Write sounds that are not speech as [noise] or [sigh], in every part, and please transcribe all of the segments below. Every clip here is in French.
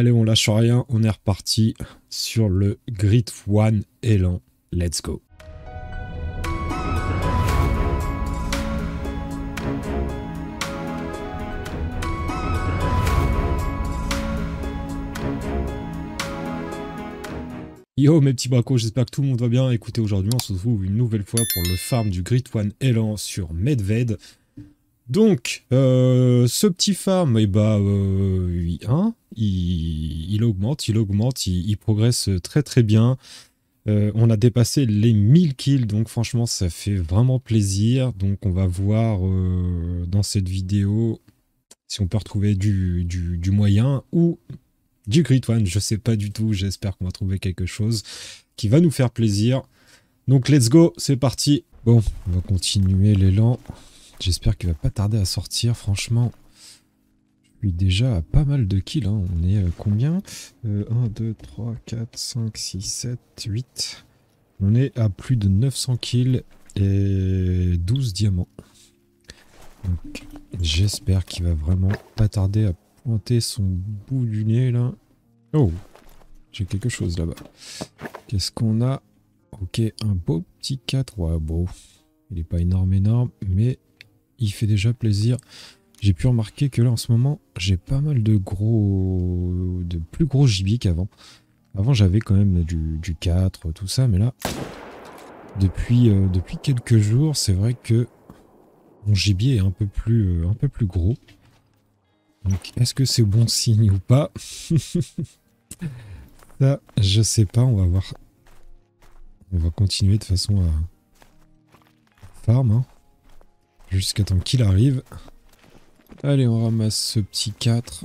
Allez, on lâche rien, on est reparti sur le Grid One Elan. Let's go. Yo mes petits bracos, j'espère que tout le monde va bien. Écoutez, aujourd'hui on se retrouve une nouvelle fois pour le farm du Grid One Elan sur Medved. Donc, euh, ce petit farm, eh bah, euh, hein, il, augmente, il augmente, il, progresse très très bien. Euh, on a dépassé les 1000 kills, donc franchement ça fait vraiment plaisir. Donc on va voir dans cette vidéo si on peut retrouver du, du moyen ou du Grid One, je sais pas du tout, j'espère qu'on va trouver quelque chose qui va nous faire plaisir. Donc let's go, c'est parti. Bon, on va continuer l'élan. J'espère qu'il va pas tarder à sortir, franchement. Je suis déjà à pas mal de kills, hein. on est euh, combien? 1, 2, 3, 4, 5, 6, 7, 8. On est à plus de 900 kills et 12 diamants. Donc j'espère qu'il va vraiment pas tarder à pointer son bout du nez là. Oh, j'ai quelque chose là-bas. Qu'est-ce qu'on a? Ok, un beau petit 4. Ouais, il n'est pas énorme, énorme, mais il fait déjà plaisir. J'ai pu remarquer que là en ce moment, j'ai pas mal de gros, de plus gros gibier qu'avant. Avant, j'avais quand même du, du, 4, tout ça, mais là, depuis, euh, depuis quelques jours, c'est vrai que mon gibier est un peu plus, euh, un peu plus gros. Donc, est-ce que c'est bon signe ou pas? [laughs] Ça, je sais pas, on va voir. On va continuer de façon à farm, hein, jusqu'à temps qu'il arrive. Allez, on ramasse ce petit 4.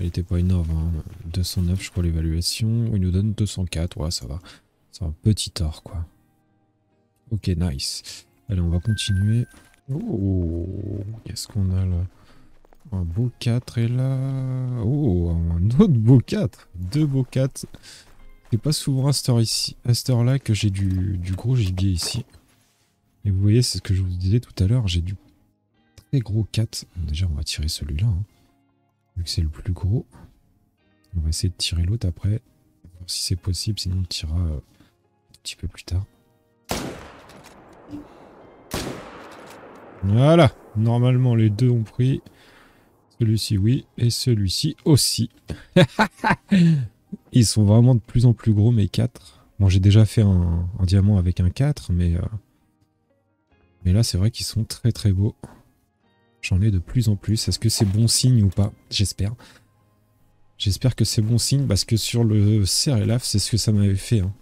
Il était pas énorme, 209 hein. je crois l'évaluation. Il nous donne 204, ouais ça va. C'est un petit or quoi. Ok, nice. Allez, on va continuer. Oh, qu'est-ce qu'on a là? Un beau 4 est là. Oh, un autre beau 4. Deux beaux 4. C'est pas souvent à cette ici, à là que j'ai du, gros gibier ici. Et vous voyez, c'est ce que je vous disais tout à l'heure, j'ai du très gros 4. Déjà, on va tirer celui-là. Hein. vu que c'est le plus gros. On va essayer de tirer l'autre après. Si c'est possible, sinon on le tirera euh, un petit peu plus tard. Voilà, normalement les deux ont pris. Celui-ci, oui. Et celui-ci aussi. [laughs] Ils sont vraiment de plus en plus gros, mes 4. Bon, j'ai déjà fait un, diamant avec un 4, mais... Euh, mais là, c'est vrai qu'ils sont très très beaux. J'en ai de plus en plus. Est-ce que c'est bon signe ou pas? J'espère. J'espère que c'est bon signe parce que sur le CRLAF, c'est ce que ça m'avait fait. Hein.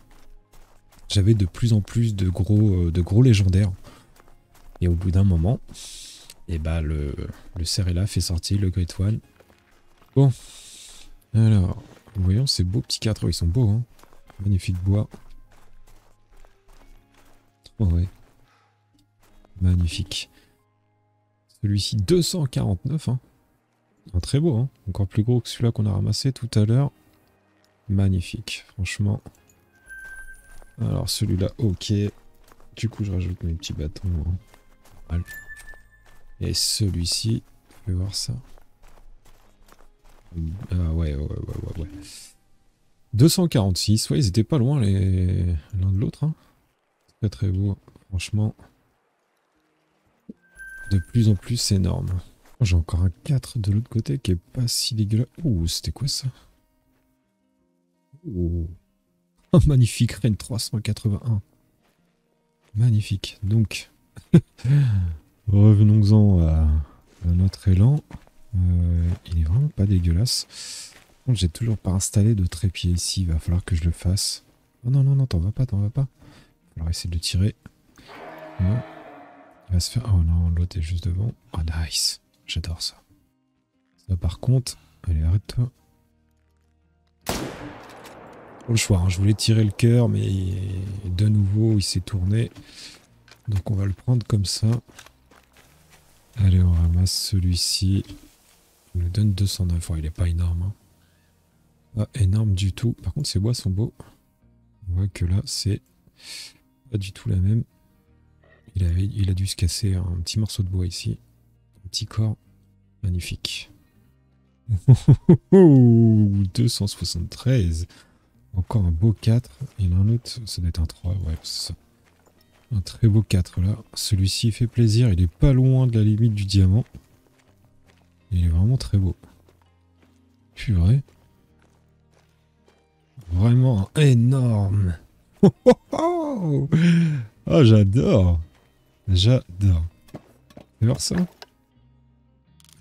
J'avais de plus en plus de gros, euh, de gros légendaires. Et au bout d'un moment, et bah le, le Cerella fait sortir le Great One. Bon. Alors, voyons ces beaux petits 4, ils sont beaux, hein. Magnifique bois. Oh ouais. Magnifique. Celui-ci 249, hein. Un très beau, hein. Encore plus gros que celui-là qu'on a ramassé tout à l'heure. Magnifique, franchement. Alors celui-là, ok. Du coup, je rajoute mes petits bâtons. Hein. Et celui-ci, je vais voir ça. Ah ouais, ouais, ouais, ouais, ouais. 246, ouais, ils étaient pas loin les l'un de l'autre. Très très beau, franchement. De plus en plus énorme. J'ai encore un 4 de l'autre côté qui est pas si dégueulasse. Ouh, c'était quoi ça? Oh. [laughs] Un magnifique Reine 381. Magnifique. Donc, [laughs] Revenons-en à, notre élan. Euh, il est vraiment pas dégueulasse. J'ai toujours pas installé de trépied ici. Il va falloir que je le fasse. Oh non, non, non, t'en vas pas, t'en vas pas. Falloir essayer de tirer. Non. Va se faire... Oh non, l'autre est juste devant. Oh nice. J'adore ça. Ça par contre... Allez, arrête-toi. le choix, hein. je voulais tirer le cœur, mais de nouveau, il s'est tourné. Donc on va le prendre comme ça. Allez, on ramasse celui-ci. Il nous donne 209. il est pas énorme. Hein. Pas énorme du tout. Par contre, ces bois sont beaux. On voit que là, c'est pas du tout la même. Il a, dû se casser un petit morceau de bois ici. Un petit corps. Magnifique. [laughs] 273. Encore un beau 4. Il y en a un autre, ça doit être un 3. Ouais. Un très beau 4 là. Celui-ci fait plaisir. Il est pas loin de la limite du diamant. Il est vraiment très beau. vrai Vraiment énorme. [laughs] Oh, j'adore. J'adore. Fais voir ça.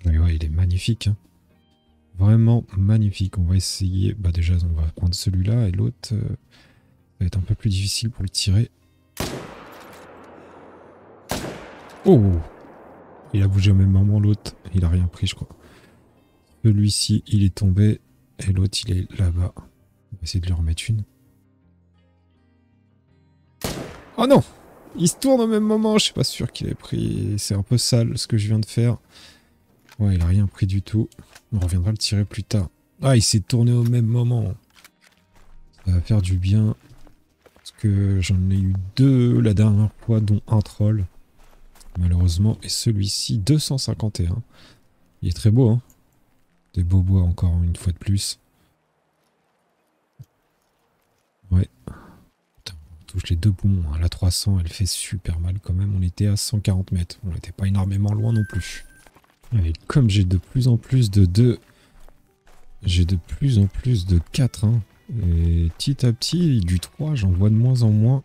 ouais, il est magnifique. Hein. Vraiment magnifique. On va essayer. Bah déjà, on va prendre celui-là et l'autre. Euh, va être un peu plus difficile pour le tirer. Oh Il a bougé au même moment l'autre. Il a rien pris, je crois. Celui-ci, il est tombé. Et l'autre, il est là-bas. On va essayer de lui remettre une. Oh non Il se tourne au même moment. Je suis pas sûr qu'il ait pris. C'est un peu sale ce que je viens de faire. Ouais, il a rien pris du tout. On reviendra le tirer plus tard. Ah, il s'est tourné au même moment. Ça va faire du bien. Parce que j'en ai eu deux la dernière fois, dont un troll malheureusement. Et celui-ci, 251. Il est très beau, hein Des beaux bois encore une fois de plus. Ouais. Touche les deux poumons. Hein. La 300, elle fait super mal quand même. On était à 140 mètres. On n'était pas énormément loin non plus. Et comme j'ai de plus en plus de 2, j'ai de plus en plus de 4. Hein. Et petit à petit, du 3, j'en vois de moins en moins.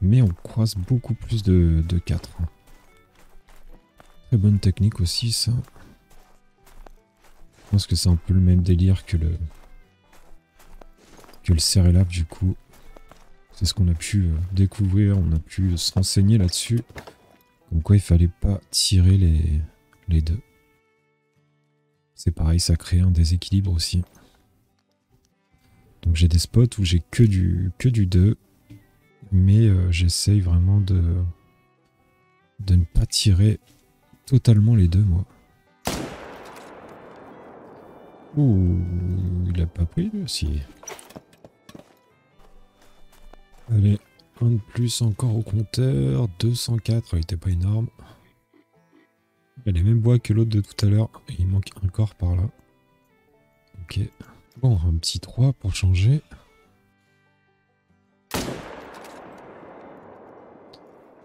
Mais on croise beaucoup plus de, de 4. Très bonne technique aussi, ça. Je pense que c'est un peu le même délire que le que le Cerelab, du coup. C'est ce qu'on a pu euh, découvrir, on a pu se renseigner là-dessus. Comme quoi il fallait pas tirer les, les deux. C'est pareil, ça crée un déséquilibre aussi. Donc j'ai des spots où j'ai que du, que du 2. Mais euh, j'essaye vraiment de, de ne pas tirer totalement les deux, moi. Ouh, il a pas pris lui aussi. Allez, un de plus encore au compteur. 204, il était pas énorme. Il a les mêmes bois que l'autre de tout à l'heure. Il manque un corps par là. Ok. Bon, un petit 3 pour changer.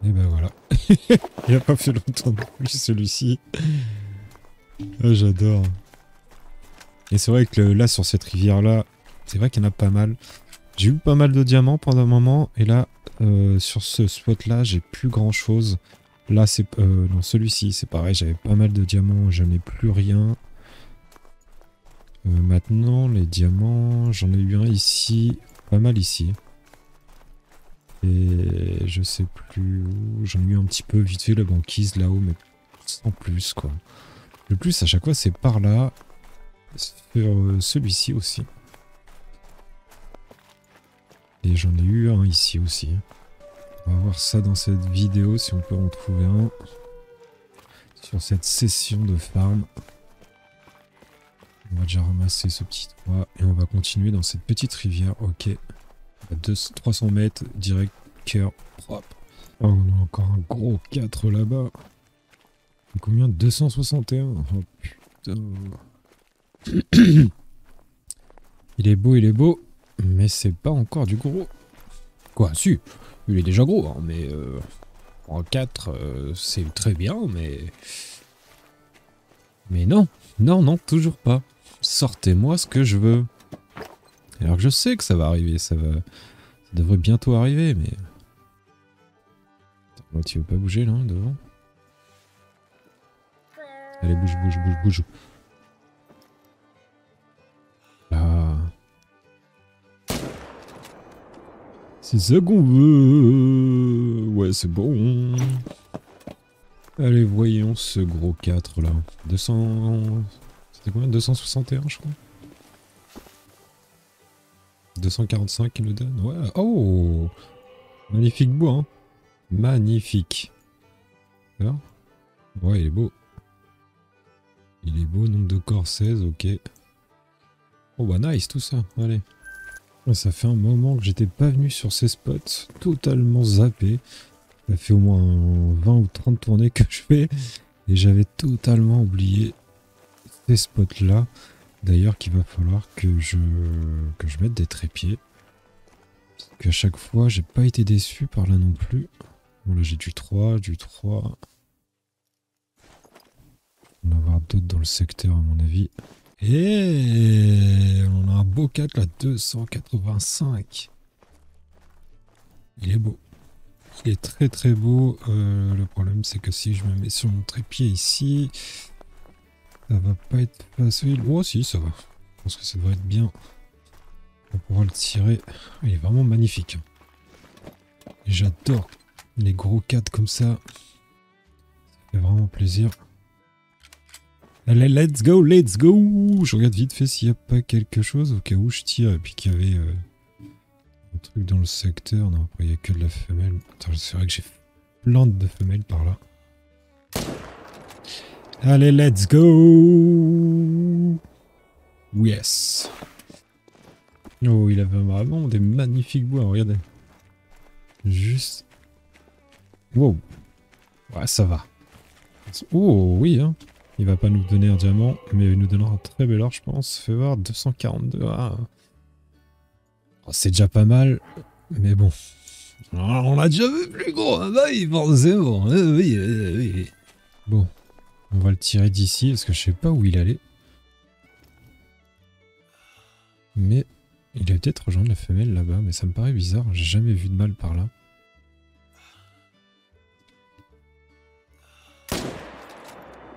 Et ben voilà. [laughs] Il a pas fait longtemps non plus celui-ci. Ah, j'adore. Et c'est vrai que là, sur cette rivière-là, c'est vrai qu'il y en a pas mal. J'ai eu pas mal de diamants pendant un moment. Et là, euh, sur ce spot-là, j'ai plus grand-chose. Là, c'est... Euh, non, celui-ci, c'est pareil. J'avais pas mal de diamants. Je n'ai plus rien. Euh, maintenant, les diamants, j'en ai eu un ici. Pas mal ici. Et je sais plus où. J'en ai eu un petit peu vite fait la banquise là-haut, mais sans plus quoi. Le plus à chaque fois c'est par là. Sur euh, celui-ci aussi. Et j'en ai eu un ici aussi. On va voir ça dans cette vidéo si on peut en trouver un. Sur cette session de farm. On va déjà ramasser ce petit toit et on va continuer dans cette petite rivière. Ok. 300 mètres, direct, cœur propre. Oh, on a encore un gros 4 là-bas. Combien? 261 Oh putain. [coughs] il est beau, il est beau. Mais c'est pas encore du gros. Quoi, si. Il est déjà gros, hein, mais... Euh, en 4, euh, c'est très bien, mais... Mais non. Non, non, toujours pas. Sortez-moi ce que je veux. Alors que je sais que ça va arriver, ça va... Ça devrait bientôt arriver, mais... tu veux pas bouger là, devant Allez, bouge, bouge, bouge, bouge. C'est ça qu'on veut. Ouais, c'est bon. Allez, voyons ce gros 4 là. 200... C'était combien? 261 je crois 245 il nous donne Ouais. Oh Magnifique bois, hein Magnifique. Ouais, il est beau. Il est beau, nombre de corps 16, ok. Oh bah nice tout ça, allez. Ça fait un moment que j'étais pas venu sur ces spots, totalement zappé. Ça fait au moins 20 ou 30 tournées que je fais, et j'avais totalement oublié ces spots-là. D'ailleurs, qu'il va falloir que je, que je mette des trépieds. Parce qu'à chaque fois, j'ai pas été déçu par là non plus. Bon, là, j'ai du 3, du 3. On va avoir d'autres dans le secteur, à mon avis. Et on a un beau 4 là, 285. Il est beau. Il est très très beau. Euh, le problème c'est que si je me mets sur mon trépied ici, ça va pas être facile. Oh si, ça va. Je pense que ça devrait être bien. On pourra le tirer. Il est vraiment magnifique. J'adore les gros 4 comme ça. Ça fait vraiment plaisir. Allez, let's go, let's go Je regarde vite fait s'il n'y a pas quelque chose au cas où je tire et puis qu'il y avait euh, un truc dans le secteur. Non, après il n'y a que de la femelle. C'est vrai que j'ai plein de femelles par là. Allez, let's go Yes Oh, il avait vraiment des magnifiques bois, regardez. Juste... Wow Ouais, ça va. Oh, oui, hein il va pas nous donner un diamant, mais il nous donnera un très bel or, je pense. Fais voir, 242. Ah. Oh, c'est déjà pas mal, mais bon. on a déjà vu plus gros, hein, bah oui, forcément. Eh oui, eh oui. Bon, on va le tirer d'ici, parce que je sais pas où il allait. Mais il a peut-être rejoindre la femelle là-bas, mais ça me paraît bizarre. J'ai jamais vu de mâle par là.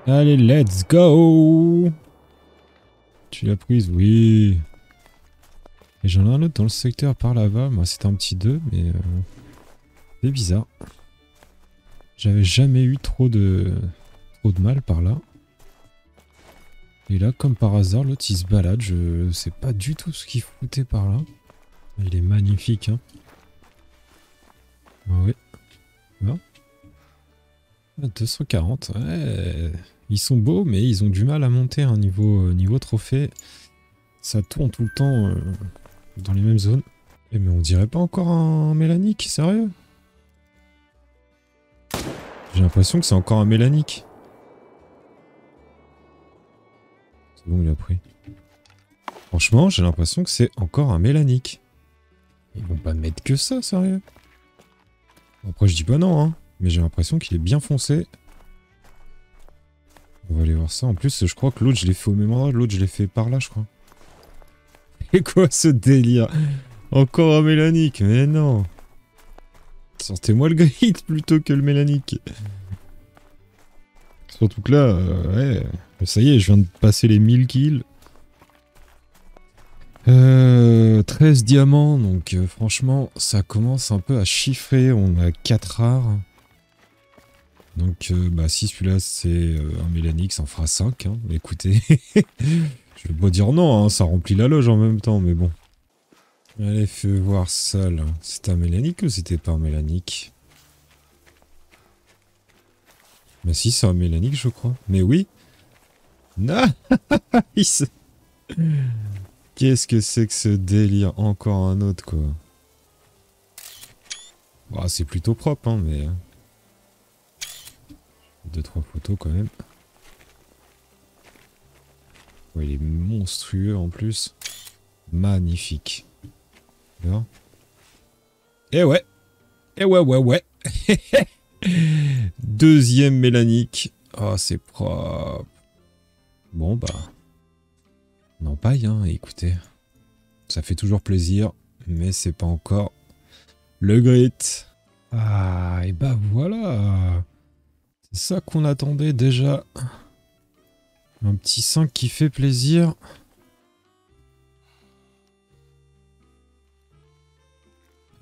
Allez, let's go Tu l'as prise Oui. Et j'en ai un autre dans le secteur par là-bas. Moi, c'était un petit 2, mais... Euh, c'est bizarre. J'avais jamais eu trop de... trop de mal par là. Et là, comme par hasard, l'autre, il se balade. Je sais pas du tout ce qu'il foutait par là. Il est magnifique, hein. Ah ouais. 240, ouais. Ils sont beaux, mais ils ont du mal à monter un niveau, euh, niveau trophée. Ça tourne tout le temps euh, dans les mêmes zones. Et eh, mais on dirait pas encore un mélanique, sérieux? J'ai l'impression que c'est encore un mélanique. C'est bon, il a pris. Franchement, j'ai l'impression que c'est encore un mélanique. Ils vont pas mettre que ça, sérieux? Après, je dis pas non, hein. Mais j'ai l'impression qu'il est bien foncé. On va aller voir ça. En plus, je crois que l'autre, je l'ai fait au même endroit. L'autre, je l'ai fait par là, je crois. [laughs] Et quoi ce délire? Encore un mélanique Mais non Sortez-moi le grid [laughs] plutôt que le mélanique. Surtout que là, euh, ouais, ça y est, je viens de passer les 1000 kills. Euh, 13 diamants, donc euh, franchement, ça commence un peu à chiffrer. On a 4 rares. Donc, euh, bah, si celui-là c'est euh, un Mélanique, ça en fera 5. Hein. Écoutez, [laughs] je vais pas dire non, hein, ça remplit la loge en même temps, mais bon. Allez, fais voir ça là. C'était un Mélanique ou c'était pas un Mélanique Bah, si, c'est un Mélanique, je crois. Mais oui [laughs] Qu'est-ce que c'est que ce délire? Encore un autre, quoi. Bah, c'est plutôt propre, hein, mais... Trois photos quand même. il est monstrueux en plus. Magnifique. Et eh ouais. Et eh ouais, ouais, ouais. [laughs] Deuxième mélanique. Oh, c'est propre. Bon, bah. Non, paille, hein, écoutez. Ça fait toujours plaisir, mais c'est pas encore le grit. Ah, et bah voilà. Ça qu'on attendait déjà. Un petit 5 qui fait plaisir.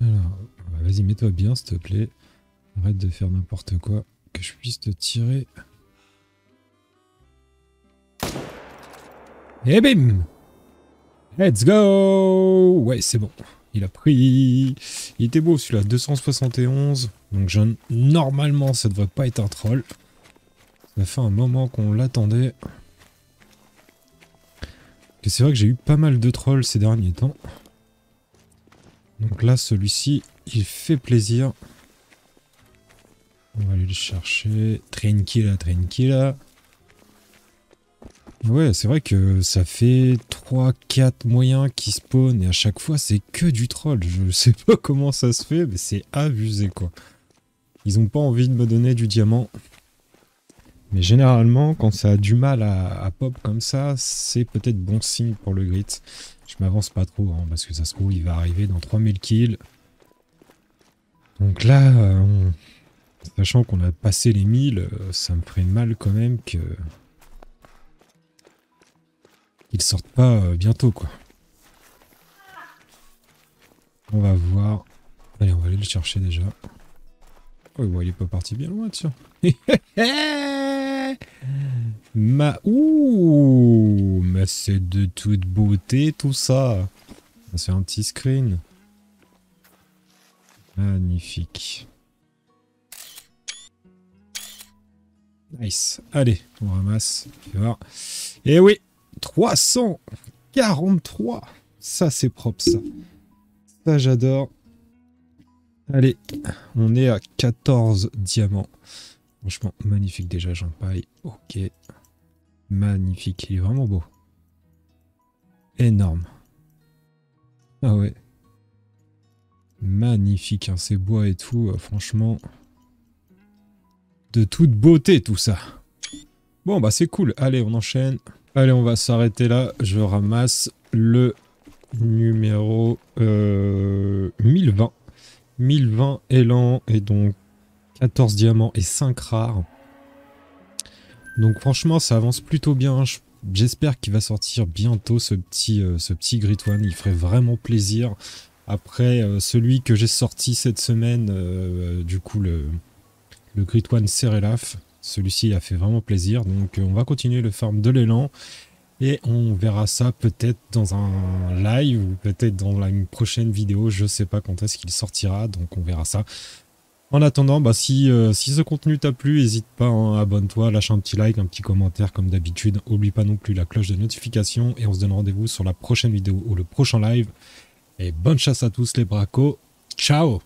Alors, bah, vas-y, mets-toi bien, s'il te plaît. Arrête de faire n'importe quoi. Que je puisse te tirer. Et bim Let's go Ouais, c'est bon. Il a pris. Il était beau celui-là, 271. Donc normalement, ça devrait pas être un troll. Ça fait un moment qu'on l'attendait. C'est vrai que j'ai eu pas mal de trolls ces derniers temps. Donc là, celui-ci, il fait plaisir. On va aller le chercher. Tranquilla, tranquilla. Ouais, c'est vrai que ça fait 3-4 moyens qui spawnent et à chaque fois c'est que du troll. Je sais [laughs] pas comment ça se fait, mais c'est abusé quoi. Ils ont pas envie de me donner du diamant. Mais généralement, quand ça a du mal à, pop comme ça, c'est peut-être bon signe pour le grit. Je m'avance pas trop, hein, parce que ça se trouve, il va arriver dans 3000 kills. Donc là, euh, sachant qu'on a passé les 1000, euh, ça me ferait mal quand même que qu'ils sortent pas euh, bientôt, quoi. On va voir. Allez, on va aller le chercher déjà. Oh, il est pas parti bien loin, tiens. [laughs] Ma... Ouh Mais c'est de toute beauté, tout ça. C'est un petit screen. Magnifique. Nice. Allez, on ramasse. Et oui, 343. Ça, c'est propre, ça. Ça, j'adore. Allez, on est à 14 diamants. Franchement, magnifique déjà, j'en paille. Ok. Magnifique, il est vraiment beau. Énorme. Ah ouais. Magnifique, hein, ces bois et tout, euh, franchement. De toute beauté tout ça. Bon bah c'est cool, allez on enchaîne. Allez, on va s'arrêter là. Je ramasse le numéro 1020. 1020 élan et donc 14 diamants et 5 rares. Donc franchement, ça avance plutôt bien. J'espère qu'il va sortir bientôt ce petit, euh, ce Grit One. Il ferait vraiment plaisir. Après euh, celui que j'ai sorti cette semaine, euh, du coup le, le Grit One celui-ci a fait vraiment plaisir, donc euh, on va continuer le farm de l'élan. Et on verra ça peut-être dans un live ou peut-être dans une prochaine vidéo. Je sais pas quand est-ce qu'il sortira, donc on verra ça. En attendant, bah si, euh, si ce contenu t'a plu, n'hésite pas, hein, abonne-toi, lâche un petit like, un petit commentaire comme d'habitude. Oublie pas non plus la cloche de notification et on se donne rendez-vous sur la prochaine vidéo ou le prochain live. Et bonne chasse à tous les bracos. Ciao